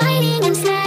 sliding and sliding.